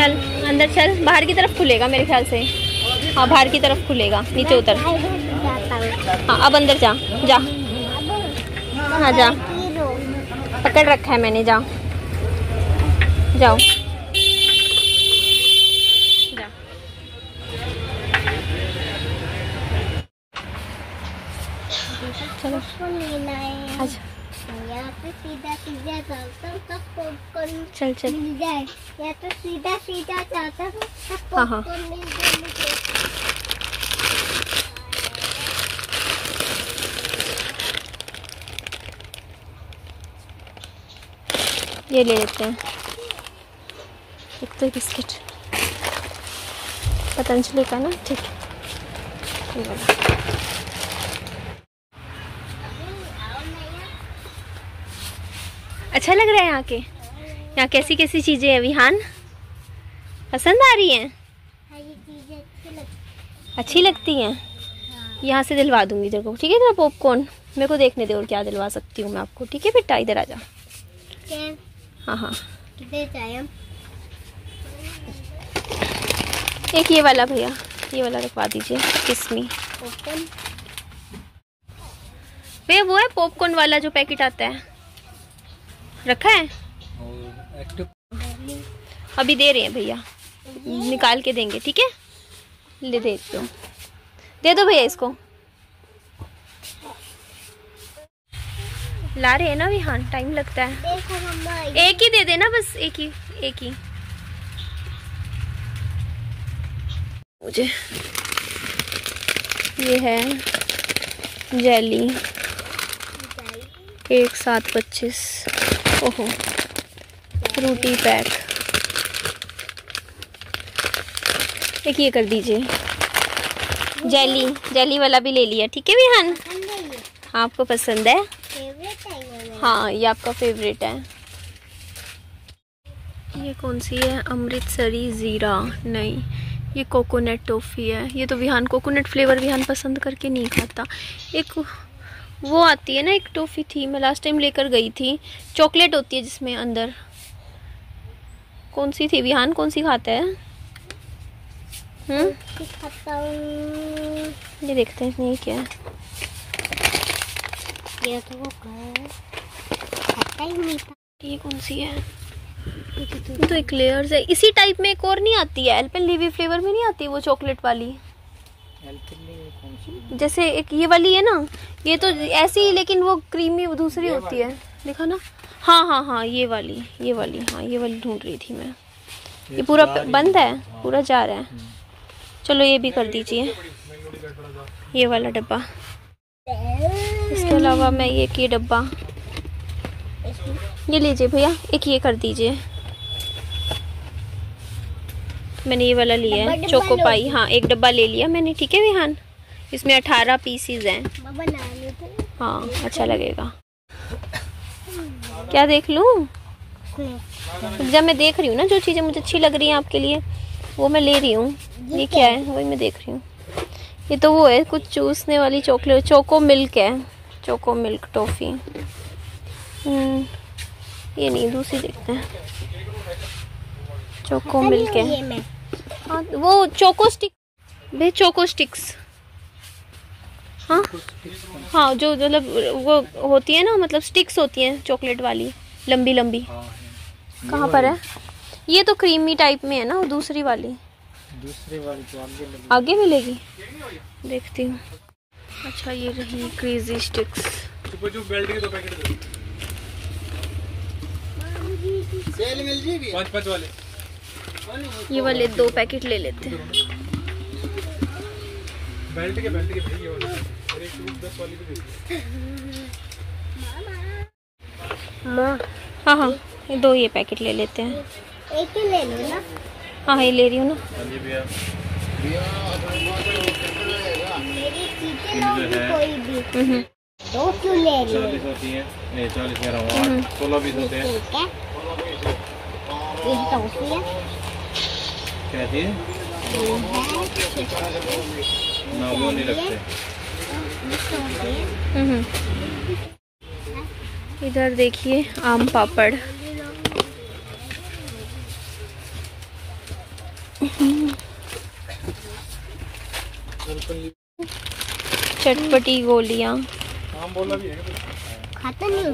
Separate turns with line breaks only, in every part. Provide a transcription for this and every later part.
चल अंदर चल। बाहर की तरफ़ खुलेगा मेरे ख्याल से। हाँ बाहर की तरफ़ खुलेगा नीचे उतर। हाँ अब अंदर जा जा। हाँ जा। पकड़ रखा है मैंने जा। जाओ। जा। चलो। अच्छा।
सीधा सीधा चलता हूँ तब पॉपकॉर्न
चल चल।
मिल जाए। या तो सीधा सीधा चलता हूँ तब
हाँ, हाँ।
पॉपकॉर्न मिल जाए मुझे।
ये ले लेते हैं। एक तो बिस्किट। पतंजलि का ना ठीक। है ये वाला अच्छा लग रहा है यहाँ के। यहाँ कैसी कैसी चीज़ें हैं विहान? पसंद आ रही हैं?
अच्छी लगती
हैं? यहाँ से दिलवा दूँगी तेरे को। ठीक है तेरा पॉपकॉर्न मेरे को देखने दे और क्या दिलवा सकती हूँ मैं आपको। ठीक है बेटा इधर आ जा। हाँ हाँ। एक ये वाला भैया ये वाला रखवा दीजिए किसमी। भैया वो है पॉपकॉर्न वाला जो पैकेट आता है। रखा है? अभी दे रहे हैं भैया। निकाल के देंगे ठीक है? ले दे दो। दे दो भैया इसको। ला रहे हैं ना विहान टाइम लगता है। एक ही। दे देना बस एक ही एक ही। मुझे। ये है जेली एक सात पच्चीस। ओहो। फ्रूटी पैक एक ये कर दीजिए। जेली जेली वाला भी ले लिया। ठीक है
पसंद है,
आपको पसंद है?
है
हाँ ये आपका फेवरेट है। ये कौन सी है? अमृतसरी ज़ीरा। नहीं, ये कोकोनट टॉफ़ी है। ये तो विहान कोकोनट फ्लेवर विहान पसंद करके नहीं खाता। एक वो आती है ना एक टॉफ़ी थी मैं लास्ट टाइम लेकर गई थी। चॉकलेट होती है जिसमें अंदर। कौन सी थी? विहान कौन सी खाता है? हम्म? ये देखते हैं ये क्या है?
ये तो वो
ये कौन सी है? तो एक लेयर्स है। इसी टाइप में एक और नहीं आती है? एल्पन लीवी फ्लेवर में नहीं आती वो चॉकलेट वाली? जैसे एक ये वाली है ना ये तो ऐसी ही लेकिन वो क्रीमी दूसरी होती है। देखा ना? हाँ हाँ हाँ ये वाली ये वाली हाँ ये वाली ढूंढ रही थी मैं। ये पूरा बंद है। पूरा जा रहा है। चलो ये भी कर दीजिए। ये वाला डब्बा। इसके अलावा मैं ये की डब्बा। ये लीजिए भैया एक ये कर दीजिए। मैंने ये वाला लिया है चोको पाई। हाँ एक डब्बा ले लिया मैंने ठीक है विहान? इसमें अठारह पीसीज हैं। हाँ। अच्छा लगेगा। क्या देख लूँ? जब मैं देख रही हूँ ना जो चीज़ें मुझे अच्छी लग रही हैं आपके लिए वो मैं ले रही हूँ। ये क्या है? वही मैं देख रही हूँ। ये तो वो है कुछ चूसने वाली चॉकलेट चोको मिल्क है। Choco milk toffee. हम्म, ये नहीं दूसरी देखते हैं। Choco milk. है हाँ वो चोको स्टिक वे चोको स्टिक्स। हाँ? हाँ जो मतलब वो होती है ना मतलब स्टिक्स होती हैं चॉकलेट वाली लंबी लंबी। कहाँ पर है? ये तो क्रीमी टाइप में है ना दूसरी वाली।
दूसरे वाली तो आगे लगी
आगे मिलेगी? देखती हूँ। अच्छा ये रही क्रेजी स्टिक्स
जो बेल्ट के दो पैकेट सेल मिल जाएगी? पाँच पाँच वाले।
ये वाले दो पैकेट ले लेते हैं।
बेल्ट के बेल्ट के भैया वाले। और एक वाली भी दे
माँ
हाँ हाँ। ये दो ये पैकेट ले लेते हैं।
एक ही ले लो ना।
हाँ हाँ ये ले रही हूँ ना।
हाँ जी भैया।
मेरी कोई भी।
हम्म,
दो क्यों ले रही
चालीस होती है। ये चालीस कह रहा हूँ। आठ सोलह बीस होते हैं।
ठीक है। ये टॉफी है।
क्या
जी
ना वो नहीं रखते।
हम्म। इधर देखिए आम पापड़। चटपटी गोलियाँ।
खाता नहीं।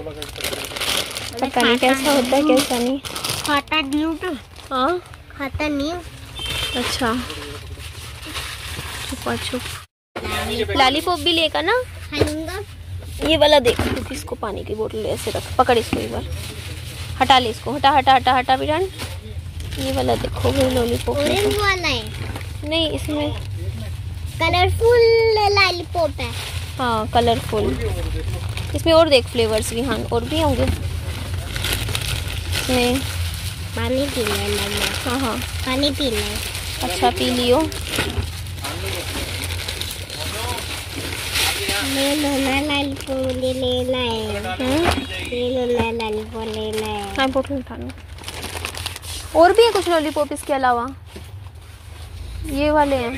पता नहीं कैसा होता है कैसा नहीं?
खाता नहीं। हाँ? खाता नहीं।
अच्छा। छुपा छुप। लॉलीपॉप भी लेगा ना? ये वाला देख क्योंकि इसको पानी की बोतल ऐसे रख पकड़ इसको एक बार। हटा ले इसको हटा हटा हटा हटा बिरान ये वाला देखो वो लॉलीपॉप
ऑरेंज वाला है।
नहीं इसमें
कलरफुल लॉलीपॉप है।
हाँ कलरफुल। इसमें और देख फ्लेवर्स भी हाँ और भी होंगे। इसमें
पानी पीने लगे
हाँ हाँ।
पानी पीने
अच्छा पी लियो।
ले लो ना लॉलीपॉप ले लेना है? ले लो ना लॉलीपॉप लेना है
और भी है कुछ लॉलीपॉप इसके अलावा? ये वाले हैं।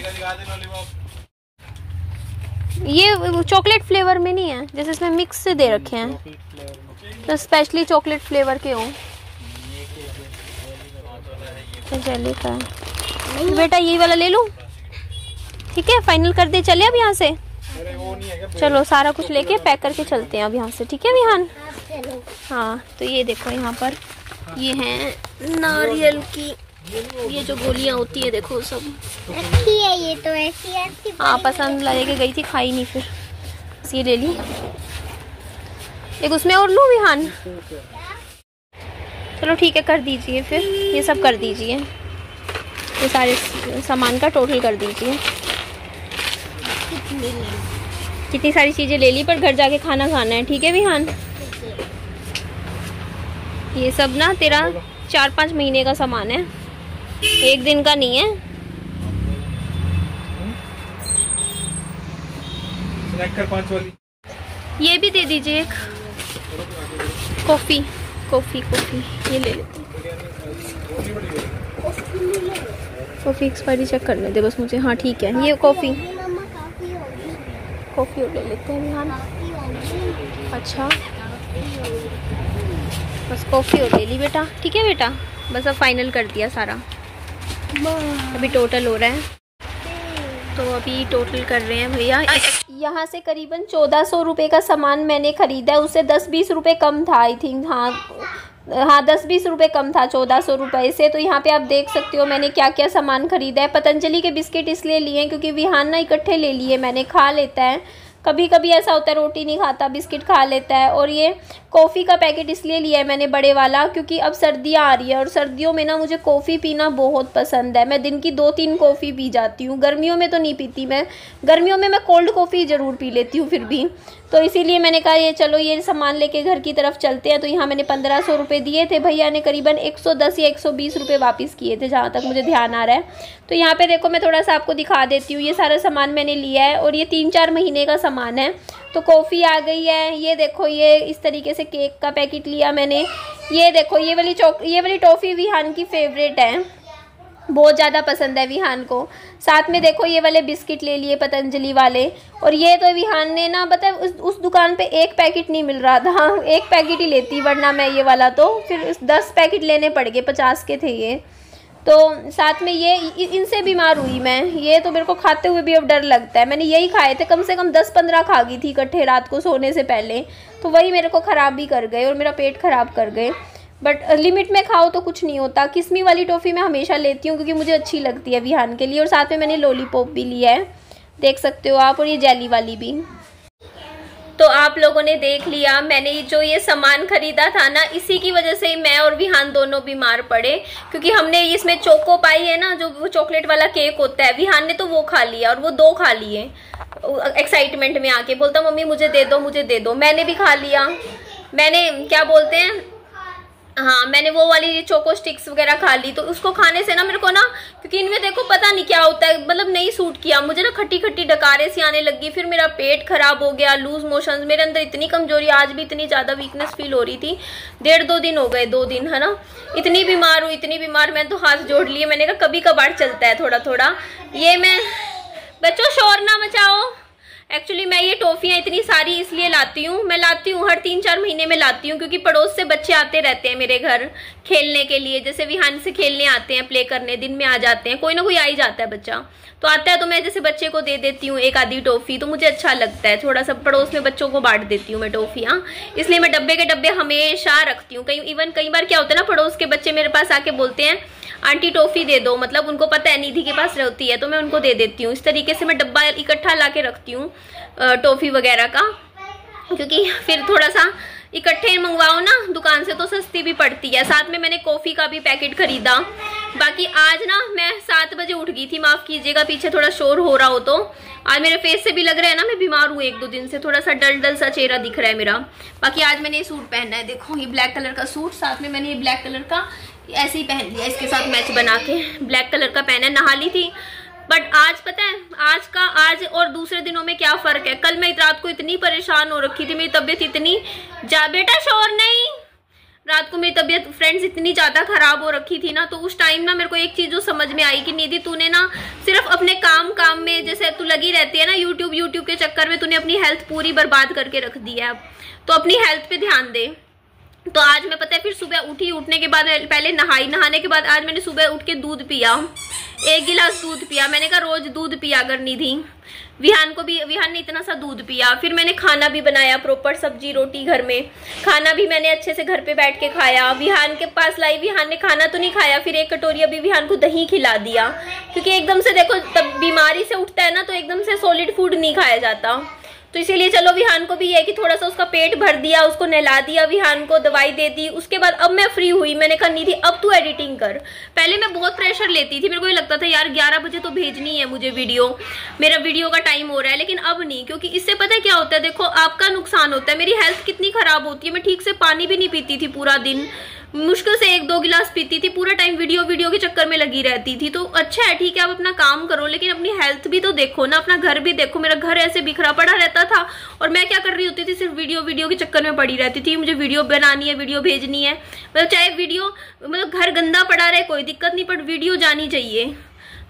ये चॉकलेट फ्लेवर में नहीं है जैसे इसमें मिक्स से दे रखे हैं। तो स्पेशली चॉकलेट फ्लेवर के हों। जेली का तो बेटा यही वाला ले लूँ? ठीक है फाइनल कर दे चले अब यहाँ से। चलो सारा कुछ लेके पैक करके चलते हैं अब यहाँ से ठीक है विहान? हाँ तो ये देखो यहाँ पर ये है नारियल की ये जो गोलियाँ होती है देखो सब।
अच्छी है ये तो ऐसी ऐसी
हाँ पसंद लेके गई थी खाई नहीं फिर। ये ले ली। एक उसमें और लूँ विहान? चलो ठीक है कर दीजिए फिर ये सब कर दीजिए। ये सारे सामान का टोटल कर दीजिए।
कितनी
सारी चीज़ें ले ली पर घर जाके खाना खाना है। ठीक है विहान? ये सब ना तेरा चार पाँच महीने का सामान है। एक दिन का नहीं है। ये भी दे दीजिए एक। Coffee coffee coffee. ये ले लेते हैं कॉफ़ी एक्सपायरी चेक करने दे बस मुझे हाँ ठीक है। ये कॉफ़ी।
काफ़ी
और ले लेते हैं
काफ़ी होगी
अच्छा। बस कॉफ़ी और ले ली बेटा। ठीक है बेटा? बस अब फाइनल कर दिया सारा। अभी टोटल हो रहा है। तो अभी टोटल कर रहे हैं भैया। यहाँ से करीबन चौदह सौ रुपये का सामान मैंने ख़रीदा है। उससे दस बीस रुपये कम था आई थिंक हाँ हाँ दस बीस रुपये कम था, चौदह सौ रुपये से तो यहाँ पे आप देख सकते हो मैंने क्या क्या सामान ख़रीदा है। पतंजलि के बिस्किट इसलिए लिए हैं क्योंकि विहान ना इकट्ठे ले लिए मैंने, खा लेता है। कभी कभी ऐसा होता है, रोटी नहीं खाता, बिस्किट खा लेता है। और ये कॉफ़ी का पैकेट इसलिए लिया है मैंने बड़े वाला, क्योंकि अब सर्दियाँ आ रही है और सर्दियों में ना मुझे कॉफ़ी पीना बहुत पसंद है। मैं दिन की दो तीन कॉफ़ी पी जाती हूँ। गर्मियों में तो नहीं पीती मैं। गर्मियों में मैं कोल्ड कॉफ़ी ज़रूर पी लेती हूँ फिर भी। तो इसीलिए मैंने कहा, ये चलो, ये सामान लेके घर की तरफ़ चलते हैं। तो यहाँ मैंने पंद्रह सौ रुपये दिए थे। भैया ने करीबन एक सौ दस या एक सौ बीस रुपये वापस किए थे, जहाँ तक मुझे ध्यान आ रहा है। तो यहाँ पे देखो, मैं थोड़ा सा आपको दिखा देती हूँ। ये सारा सामान मैंने लिया है और ये तीन चार महीने का सामान है। तो कॉफ़ी आ गई है। ये देखो, ये इस तरीके से केक का पैकेट लिया मैंने। ये देखो, ये वाली चौक ये वाली टॉफ़ी विहान की फेवरेट है। बहुत ज़्यादा पसंद है विहान को। साथ में देखो, ये वाले बिस्किट ले लिए पतंजलि वाले। और ये तो विहान ने ना है, उस उस दुकान पे एक पैकेट नहीं मिल रहा था। एक पैकेट ही लेती, वरना मैं ये वाला तो। फिर दस पैकेट लेने पड़ गए, पचास के थे ये। तो साथ में ये इनसे बीमार हुई मैं। ये तो मेरे को खाते हुए भी अब डर लगता है। मैंने यही खाए थे, कम से कम दस पंद्रह खा गई थी इकट्ठे रात को सोने से पहले। तो वही मेरे को ख़राब भी कर गए और मेरा पेट ख़राब कर गए। बट लिमिट में खाओ तो कुछ नहीं होता। किस्मी वाली टॉफ़ी मैं हमेशा लेती हूँ क्योंकि मुझे अच्छी लगती है विहान के लिए और साथ में मैंने लॉलीपॉप भी लिया है। देख सकते हो आप और ये जेली वाली भी। तो आप लोगों ने देख लिया। मैंने जो ये सामान खरीदा था ना, इसी की वजह से मैं और विहान दोनों बीमार पड़े। क्योंकि हमने इसमें चोको पाई है ना, जो चॉकलेट वाला केक होता है, विहान ने तो वो खा लिया और वो दो खा लिए। एक्साइटमेंट में आके बोलता, मम्मी, मुझे दे दो, मुझे दे दो। मैंने भी खा लिया। मैंने, क्या बोलते हैं हाँ मैंने वो वाली चोको स्टिक्स वगैरह खा ली तो उसको खाने से ना मेरे को ना, क्योंकि इनमें देखो पता नहीं क्या होता है मतलब नहीं सूट किया। मुझे ना खट्टी खट्टी डकारे सी आने लगी, फिर मेरा पेट खराब हो गया लूज मोशंस मेरे अंदर इतनी कमज़ोरी, आज भी इतनी ज़्यादा वीकनेस फील हो रही थी। डेढ़ दो दिन हो गए, दो दिन, है ना? इतनी बीमार हूँ, इतनी बीमार मैंने तो हाथ जोड़ लिए, मैंने कहा कभी कभार चलता है थोड़ा थोड़ा ये मैं, बच्चों शोर ना मचाओ। एक्चुअली मैं ये टॉफियाँ इतनी सारी इसलिए लाती हूँ, मैं लाती हूँ, हर तीन चार महीने में लाती हूँ, क्योंकि पड़ोस से बच्चे आते रहते हैं मेरे घर खेलने के लिए। जैसे विहान से खेलने आते हैं प्ले करने, दिन में आ जाते हैं, कोई ना कोई आ ही जाता है बच्चा। तो आता है तो मैं जैसे बच्चे को दे देती हूँ एक आधी टॉफी तो मुझे अच्छा लगता है। थोड़ा सा पड़ोस में बच्चों को बांट देती हूँ मैं टॉफियाँ। इसलिए मैं डब्बे के डब्बे हमेशा रखती हूँ। कई इवन कई बार क्या होता है ना, पड़ोस के बच्चे मेरे पास आके बोलते हैं आंटी टॉफी दे दो मतलब उनको पता है निधि के पास रहती है तो मैं उनको दे देती हूँ। इस तरीके से मैं डब्बा इकट्ठा ला के रखती हूँ टॉफी वगैरह का। क्योंकि फिर थोड़ा सा इकट्ठे मंगवाओ ना, दुकान से तो सस्ती भी पड़ती है। साथ में मैंने कॉफ़ी का भी पैकेट खरीदा। बाकी आज ना मैं सात बजे उठ गई थी, माफ़ कीजिएगा, पीछे थोड़ा शोर हो रहा हो तो। आज मेरे फेस से भी लग रहा है ना, मैं बीमार हूँ एक दो दिन से। थोड़ा सा डल डल सा चेहरा दिख रहा है मेरा। बाकी आज मैंने ये सूट पहनना है। देखो, ये ब्लैक कलर का सूट, साथ में मैंने ये ब्लैक कलर का ऐसे ही पहन लिया इसके साथ मैच बना के। ब्लैक कलर का पहना, नहा ली थी। बट आज पता है, आज का, आज और दूसरे दिनों में क्या फ़र्क है? कल मैं रात को इतनी परेशान हो रखी थी, मेरी तबीयत इतनी जा बेटा, शोर नहीं। रात को मेरी तबीयत फ्रेंड्स इतनी ज़्यादा ख़राब हो रखी थी ना तो उस टाइम ना मेरे को एक चीज़ जो समझ में आई कि निधि, तूने ना सिर्फ़ अपने काम काम में जैसे तू लगी रहती है ना यूट्यूब यूट्यूब के चक्कर में तूने अपनी हेल्थ पूरी बर्बाद करके रख दी है अब। तो अपनी हेल्थ पे ध्यान दे। तो आज मैं, पता है, फिर सुबह उठी, उठने के बाद, पहले नहाई, नहाने के बाद आज मैंने सुबह उठ के दूध पिया। एक गिलास दूध पिया। मैंने कहा, रोज दूध पिया करनी थी विहान को भी, विहान ने इतना सा दूध पिया। फिर मैंने खाना भी बनाया प्रॉपर सब्ज़ी, रोटी घर में। खाना भी मैंने अच्छे से घर पे बैठ के खाया। विहान के पास लाई, विहान ने खाना तो नहीं खाया। फिर एक कटोरी अभी विहान को दही खिला दिया। क्योंकि एकदम से देखो, तब बीमारी से उठता है ना तो एकदम से सॉलिड फ़ूड नहीं खाया जाता। तो इसीलिए चलो विहान को भी है कि थोड़ा सा उसका पेट भर दिया, उसको नहला दिया, विहान को दवाई दे दी। उसके बाद अब मैं फ्री हुई, मैंने कहा नहीं थी अब तू एडिटिंग कर। पहले मैं बहुत प्रेशर लेती थी, मेरे को ये लगता था, यार, ग्यारह बजे तो भेजनी है मुझे वीडियो मेरा वीडियो का टाइम हो रहा है। लेकिन अब नहीं, क्योंकि इससे पता है क्या होता है? देखो, आपका नुकसान होता है, मेरी हेल्थ कितनी खराब होती है, मैं ठीक से पानी भी नहीं पीती थी पूरा दिन। मुश्किल से एक दो गिलास पीती थी, पूरा टाइम वीडियो वीडियो के चक्कर में लगी रहती थी। तो अच्छा है, ठीक है, आप अपना काम करो, लेकिन अपनी हेल्थ भी तो देखो ना, अपना घर भी देखो। मेरा घर ऐसे बिखरा पड़ा रहता था और मैं क्या कर रही होती थी, सिर्फ़ वीडियो वीडियो के चक्कर में पड़ी रहती थी। मुझे वीडियो बनानी है वीडियो भेजनी है। मतलब चाहे वीडियो मतलब घर गंदा पड़ा रहे, कोई दिक्कत नहीं बट वीडियो जानी चाहिए।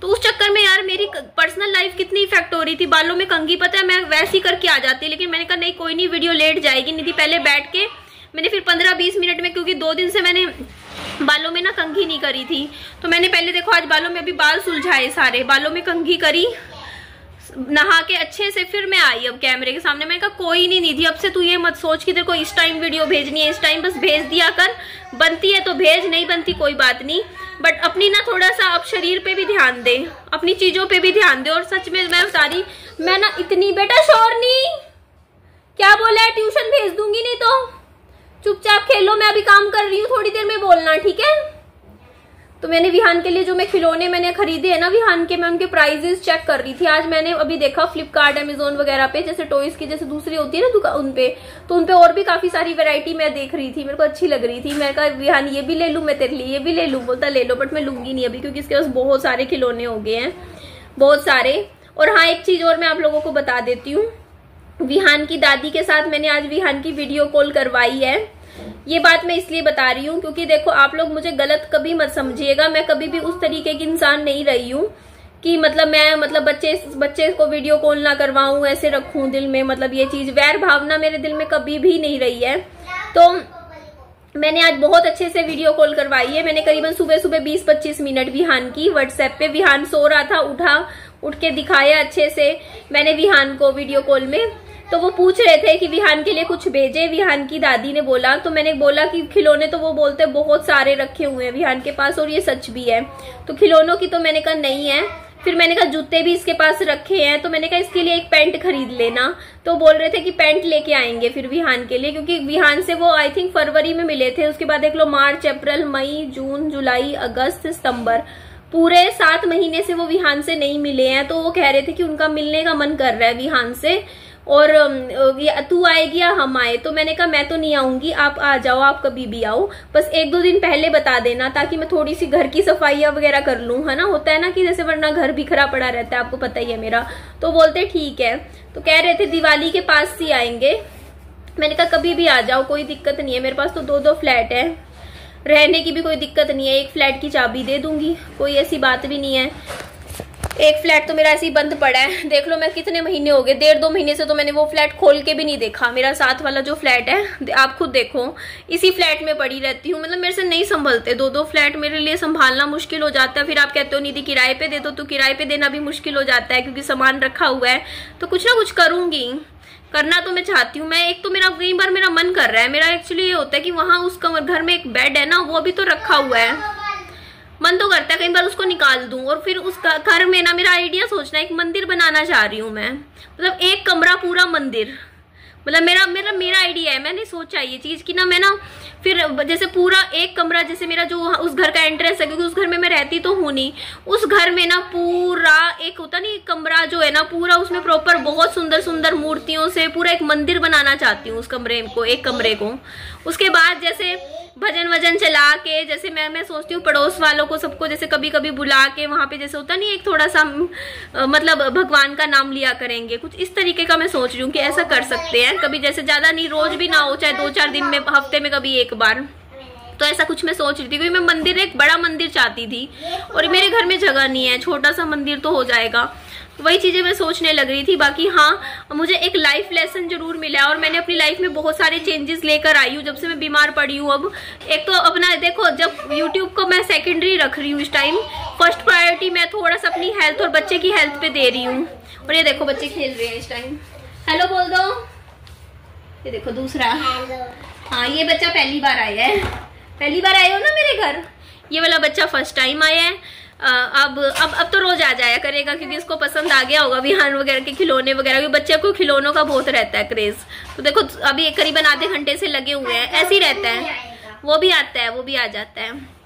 तो उस चक्कर में यार, मेरी पर्सनल लाइफ कितनी इफ़ेक्ट हो रही थी। बालों में कंगी पता है, मैं वैसी करके आ जाती, लेकिन मैंने कहा, नहीं, कोई नहीं वीडियो लेट जाएगी। नहीं थी पहले बैठ के मैंने फिर पंद्रह बीस मिनट में, क्योंकि दो दिन से मैंने बालों में ना कंघी नहीं करी थी। तो मैंने पहले देखो, आज बालों में अभी बाल सुलझाए सारे। बालों में कंघी करी, नहा के अच्छे से फिर मैं आई अब कैमरे के सामने। मैंने कहा, कोई नहीं निधि, अब से तू ये मत सोच कि तेरे को इस टाइम वीडियो भेजनी है, इस टाइम बस भेज दिया कर। बनती है तो भेज, नहीं बनती कोई बात नहीं। बट अपनी ना थोड़ा सा अब शरीर पे भी ध्यान दे, अपनी चीज़ों पे भी ध्यान दे। और सच में मैं बता रही मैं ना इतनी, बेटा, शोर नहीं। क्या बोला है, ट्यूशन भेज दूँगी नहीं तो? चुपचाप खेलो, मैं अभी काम कर रही हूँ, थोड़ी देर में बोलना, ठीक है? तो मैंने विहान के लिए जो मैं खिलौने मैंने खरीदे है ना विहान के, मैं उनके प्राइजेस चेक कर रही थी। आज मैंने अभी देखा फ्लिपकार्ट अमेजोन वगैरह पे, जैसे टॉयज की, जैसे दूसरी होती है ना दुकान उन पे तो उनपे और भी काफ़ी सारी वैरायटी मैं देख रही थी, मेरे को अच्छी लग रही थी। मैं कहा, विहान, ये भी ले लू, मैं तेरे लिए, ये भी ले लू। बोलता, ले लो बट मैं लूँगी नहीं अभी, क्योंकि इसके पास बहुत सारे खिलौने हो गए हैं, बहुत सारे। और हाँ एक चीज़ और मैं आप लोगों को बता देती हूँ विहान की दादी के साथ मैंने आज विहान की वीडियो कॉल करवाई है। ये बात मैं इसलिए बता रही हूँ क्योंकि देखो, आप लोग मुझे गलत कभी मत समझिएगा। मैं कभी भी उस तरीके की इंसान नहीं रही हूँ कि मतलब मैं मतलब बच्चे बच्चे को वीडियो कॉल ना करवाऊं, ऐसे रखूँ दिल में मतलब ये चीज़। वैर भावना मेरे दिल में कभी भी नहीं रही है। तो मैंने आज बहुत अच्छे से वीडियो कॉल करवाई है। मैंने करीबन सुबह सुबह 20-25 मिनट विहान की व्हाट्सएप पे विहान सो रहा था, उठा, उठ के दिखाया अच्छे से। मैंने विहान को वीडियो कॉल में तो वो पूछ रहे थे कि विहान के लिए कुछ भेजे। विहान की दादी ने बोला तो मैंने बोला कि खिलौने तो वो बोलते बहुत सारे रखे हुए हैं विहान के पास और ये सच भी है। तो खिलौनों की तो मैंने कहा, नहीं है। फिर मैंने कहा, जूते भी इसके पास रखे हैं। तो मैंने कहा, इसके लिए एक पैंट खरीद लेना। तो बोल रहे थे कि पैंट लेके आएँगे फिर विहान के लिए, क्योंकि विहान से वो आई थिंक फरवरी में मिले थे। उसके बाद देख लो, मार्च, अप्रैल, मई, जून, जुलाई, अगस्त, सितंबर, पूरे सात महीने से वो विहान से नहीं मिले हैं। तो वो कह रहे थे कि उनका मिलने का मन कर रहा है विहान से। और तू आएगी या हम आए? तो मैंने कहा, मैं तो नहीं आऊँगी, आप आ जाओ, आप कभी भी आओ। बस एक दो दिन पहले बता देना, ताकि मैं थोड़ी सी घर की सफाइया वगैरह कर लूँ, है ना? होता है ना कि जैसे वरना घर बिखरा पड़ा रहता है, आपको पता ही है मेरा। तो बोलते, ठीक है। तो कह रहे थे, दिवाली के पास ही आएँगे। मैंने कहा, कभी भी आ जाओ, कोई दिक्कत नहीं है, मेरे पास तो दो दो फ्लैट है। रहने की भी कोई दिक्कत नहीं है, एक फ्लैट की चाबी दे दूँगी, कोई ऐसी बात भी नहीं है। एक फ्लैट तो मेरा ऐसे ही बंद पड़ा है। देख लो मैं कितने महीने हो गए। डेढ़ दो महीने से तो मैंने वो फ्लैट खोल के भी नहीं देखा। मेरा साथ वाला जो फ्लैट है आप खुद देखो, इसी फ्लैट में पड़ी रहती हूँ। मतलब मेरे से नहीं संभलते। दो दो फ्लैट मेरे लिए संभालना मुश्किल हो जाता है। फिर आप कहते हो, निधि, किराए पे दे दो। तो किराए पे देना भी मुश्किल हो जाता है, क्योंकि सामान रखा हुआ है। तो कुछ ना कुछ करूँगी। करना तो मैं चाहती हूँ। मैं एक तो मेरा, कई बार मेरा मन कर रहा है। मेरा एक्चुअली ये होता है कि वहाँ उस घर में एक बेड है ना, वो अभी तो रखा हुआ है। मन तो करता है, कई बार उसको निकाल दूँ। और फिर उस घर में ना मेरा आइडिया सोचना एक मंदिर बनाना चाह रही हूँ मैं। मतलब एक कमरा पूरा मंदिर। मतलब मेरा मेरा मेरा आइडिया है, मैंने सोचा ये चीज़ की ना मैं ना फिर जैसे पूरा एक कमरा, जैसे मेरा जो उस घर का एंट्रेंस है, क्योंकि उस घर में मैं रहती तो हूँ नहीं। उस घर में ना पूरा एक होता नहीं, कमरा जो है ना, पूरा उसमें प्रॉपर बहुत सुंदर सुंदर मूर्तियों से पूरा एक मंदिर बनाना चाहती हूँ उस कमरे को, एक कमरे को। उसके बाद जैसे भजन वज़न चला के जैसे मैं मैं सोचती हूँ पड़ोस वालों को सबको जैसे कभी कभी बुला के वहाँ पे जैसे होता नहीं, एक थोड़ा सा मतलब भगवान का नाम लिया करेंगे। कुछ इस तरीके का मैं सोच रही हूँ कि ऐसा कर सकते हैं। कभी जैसे ज़्यादा नहीं, रोज भी ना हो, चाहे दो चार दिन में, हफ़्ते में कभी एक बार। तो ऐसा कुछ मैं सोच रही थी, क्योंकि मैं मंदिर, एक बड़ा मंदिर चाहती थी। और मेरे घर में जगह नहीं है छोटा सा मंदिर तो हो जाएगा। वही चीज़ें मैं सोचने लग रही थी। बाकी हाँ मुझे एक लाइफ लेसन ज़रूर मिला और मैंने अपनी लाइफ में बहुत सारे चेंजेस लेकर आई हूँ जब से मैं बीमार पड़ी हूँ अब। एक तो अपना देखो जब यूट्यूब को मैं सेकेंडरी रख रही हूँ इस टाइम फ़र्स्ट प्रायोरिटी मैं थोड़ा सा अपनी हेल्थ और बच्चे की हेल्थ पे दे रही हूँ। और ये देखो बच्चे खेल रहे हैं इस टाइम हेलो बोल दो। ये देखो दूसरा। हाँ ये बच्चा पहली बार आया है। पहली बार आए हो ना मेरे घर? ये वाला बच्चा फ़र्स्ट टाइम आया है। अब अब अब तो रोज आ जाया करेगा, क्योंकि इसको पसंद आ गया होगा, विहान वगैरह के खिलौने वगैरह, क्योंकि बच्चे को खिलौनों का बहुत रहता है क्रेज तो देखो, अभी करीबन आधे घंटे से लगे हुए हैं, ऐसे ही रहता है। वो भी आता है, वो भी आ जाता है।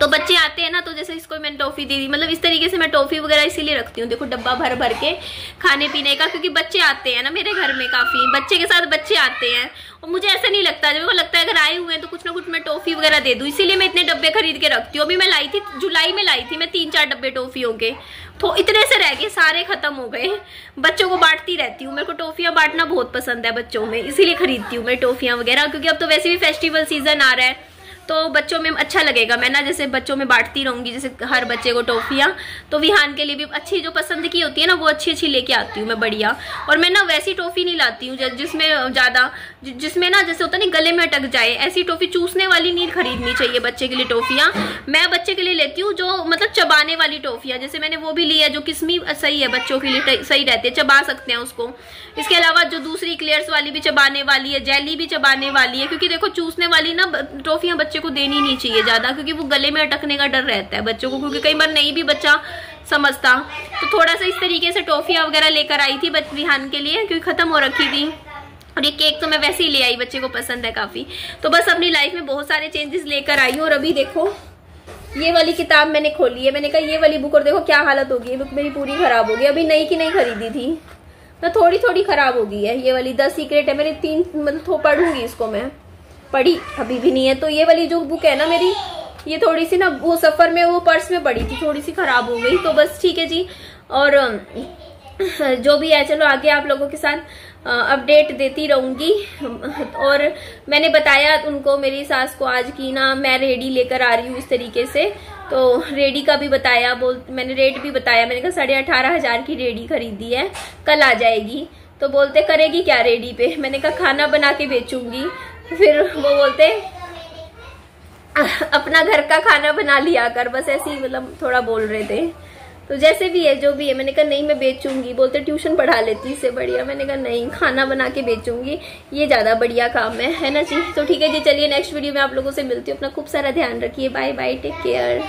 तो बच्चे आते हैं ना तो जैसे इसको मैंने टॉफी दे दी। मतलब इस तरीके से मैं टॉफी वगैरह इसीलिए रखती हूँ। देखो, डब्बा भर भर के खाने, पीने का, क्योंकि बच्चे आते हैं ना मेरे घर में काफ़ी। बच्चे के साथ बच्चे आते हैं। और मुझे ऐसा नहीं लगता। जब को लगता है अगर आए हुए हैं तो कुछ ना कुछ मैं टॉफी वगैरह दे दूँ। इसीलिए मैं इतने डब्बे खरीद के रखती हूँ। अभी मैं लाई थी, जुलाई में लाई थी मैं तीन चार डब्बे टॉफियों के। तो इतने से रह गए, सारे खत्म हो गए। बच्चों को बांटती रहती हूँ। मेरे को टॉफियाँ बांटना बहुत पसंद है बच्चों में, इसीलिए खरीदती हूँ मैं टॉफियाँ वगैरह। क्योंकि अब तो वैसे भी फेस्टिवल सीज़न आ रहा है। तो बच्चों में अच्छा लगेगा। मैं ना जैसे बच्चों में बांटती रहूँगी, जैसे हर बच्चे को टॉफियाँ तो विहान के लिए भी अच्छी जो पसंद की होती है ना, वो अच्छी अच्छी लेके आती हूँ मैं बढ़िया। और मैं ना वैसी टॉफी नहीं लाती हूँ जिसमें ज़्यादा जिसमें ना जैसे होता नहीं गले में अटक जाए, ऐसी टॉफी चूसने वाली नहीं खरीदनी चाहिए बच्चे के लिए टॉफियाँ। मैं बच्चे के लिए लेती हूँ जो मतलब चबाने वाली टॉफियाँ, जैसे मैंने वो भी ली है, जो किस्मी सही है, बच्चों के लिए सही रहती है, चबा सकते हैं उसको। इसके अलावा जो दूसरी क्लेयर्स वाली भी चबाने वाली है जेली भी चबाने वाली है, क्योंकि देखो चूसने वाली ना टॉफियाँ बच्चे को देनी नहीं चाहिए ज़्यादा, क्योंकि वो गले में अटकने का डर रहता है बच्चों को, क्योंकि कई बार नहीं भी बच्चा समझता। तो थोड़ा सा इस तरीके से टॉफिया वगैरह लेकर आई थी रिहान के लिए, क्योंकि खत्म हो रखी थी। और ये केक तो मैं वैसे ही ले आई, बच्चे को पसंद है काफ़ी। तो बस अपनी लाइफ में बहुत सारे चेंजेस लेकर आई हूँ, और अभी देखो, ये वाली किताब मैंने खोली है। मैंने कहा, ये वाली बुक और देखो क्या हालत होगी। बुक मेरी पूरी खराब होगी अभी नई की नहीं खरीदी थी। मैं थोड़ी थोड़ी खराब होगी है। ये वाली दस सीक्रेट है। मेरी तीन मतलब पढ़ूँगी इसको मैं। पढ़ी, अभी भी नहीं है। तो ये वाली जो बुक है ना मेरी, ये थोड़ी सी ना, वो सफ़र में, वो पर्स में पड़ी थी, थोड़ी सी खराब हो गई। तो बस ठीक है जी। और जो भी है, चलो आगे आप लोगों के साथ अपडेट देती रहूँगी। और मैंने बताया उनको, मेरी सास को आज की ना, मैं रेडी लेकर आ रही हूँ इस तरीके से। तो रेडी का भी बताया, बोल, मैंने रेट भी बताया। मैंने कहा, साढ़े अठारह हज़ार की रेडी खरीदी है, कल आ जाएगी। तो बोलते, करेगी क्या रेडी पे? मैंने कहा, खाना बना के बेचूँगी। फिर वो बोलते, अपना घर का खाना बना लिया कर। बस ऐसे ही मतलब थोड़ा बोल रहे थे। तो जैसे भी है, जो भी है, मैंने कहा, नहीं, मैं बेचूँगी। बोलते, ट्यूशन पढ़ा लेती इससे बढ़िया। मैंने कहा, नहीं, खाना बना के बेचूँगी। ये ज़्यादा बढ़िया काम है है ना जी? तो ठीक है जी, चलिए नेक्स्ट वीडियो में आप लोगों से मिलती हूँ। अपना खूब सारा ध्यान रखिए। Bye bye take care